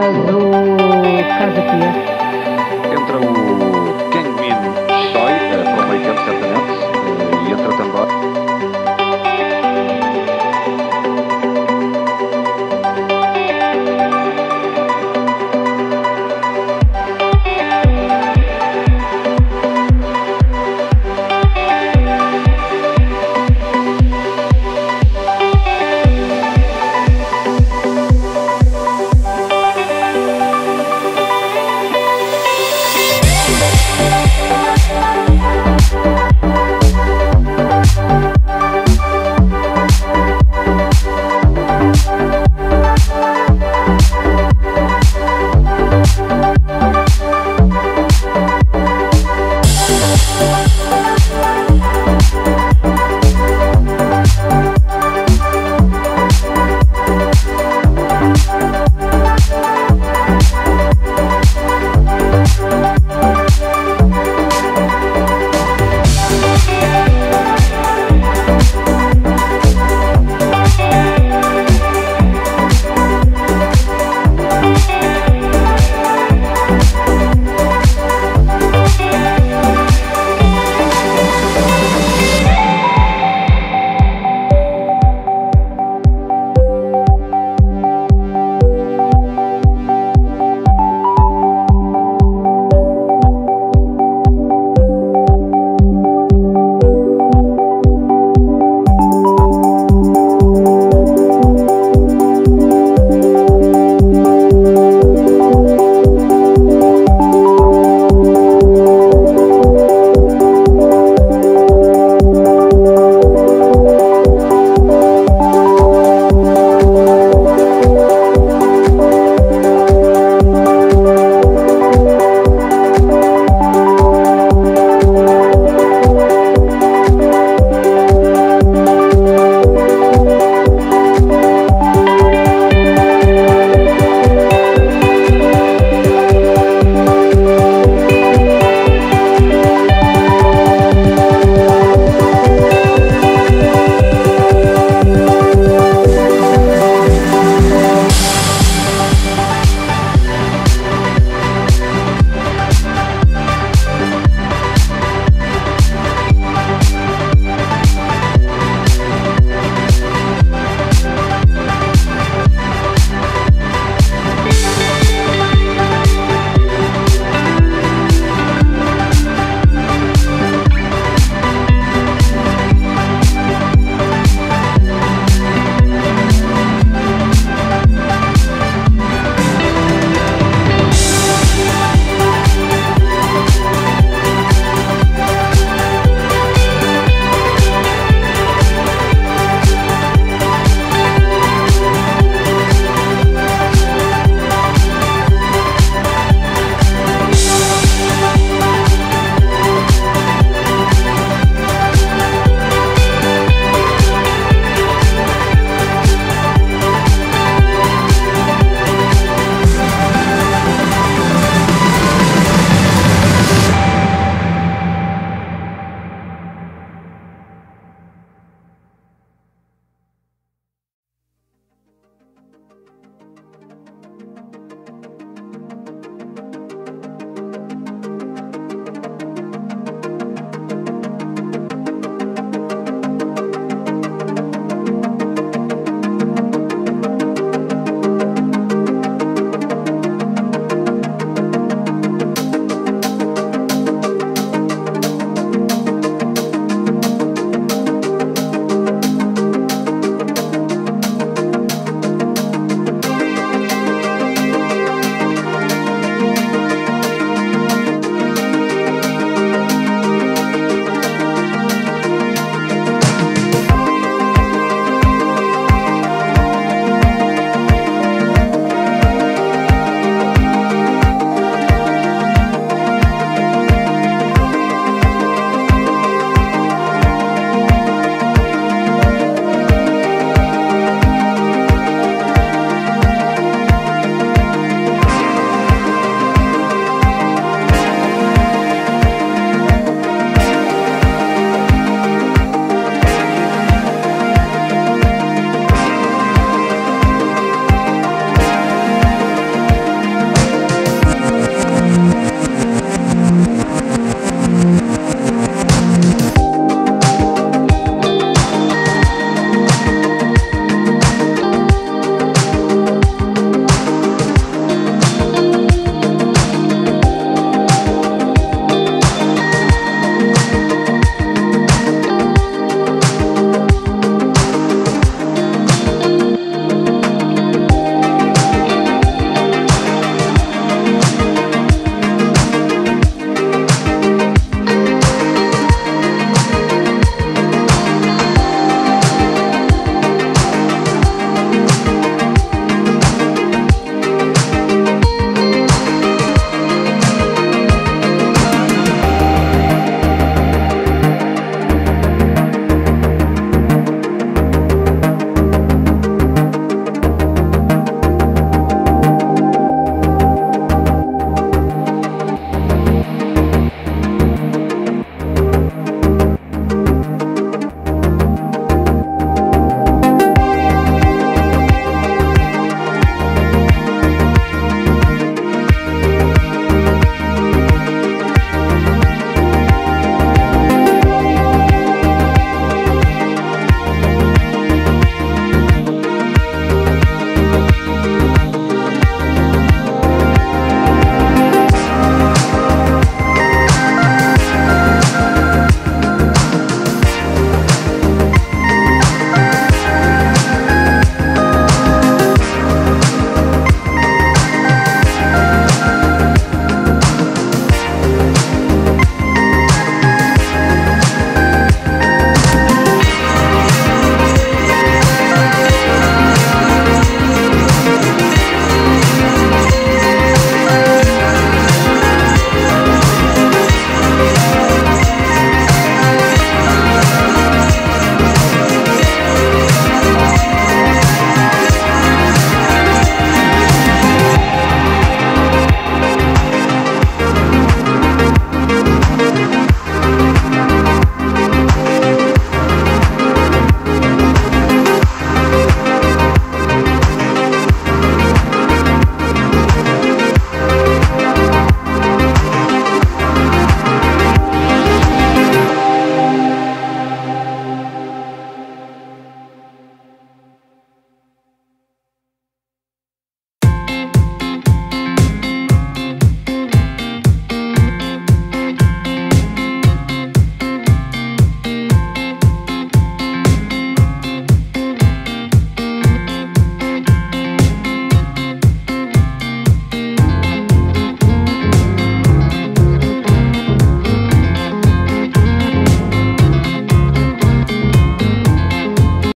do Casa Pia.